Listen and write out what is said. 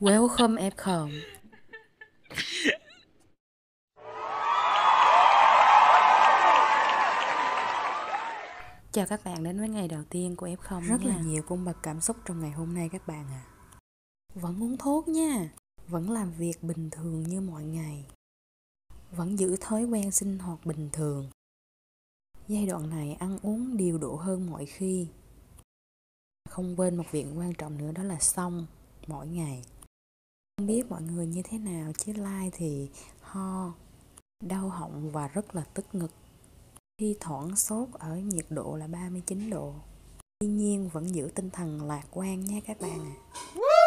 Welcome F0 Chào các bạn đến với ngày đầu tiên của F0 Rất nha. là nhiều cung bậc cảm xúc trong ngày hôm nay các bạn à Vẫn uống thuốc nha. Vẫn làm việc bình thường như mọi ngày. Vẫn giữ thói quen sinh hoạt bình thường. Giai đoạn này ăn uống điều độ hơn mọi khi. Không quên một việc quan trọng nữa đó là xong mỗi ngày không biết mọi người như thế nào chứ like thì ho, đau họng và rất là tức ngực Thi thoảng sốt ở nhiệt độ là 39 độ Tuy nhiên vẫn giữ tinh thần lạc quan nha các bạn ạ. À.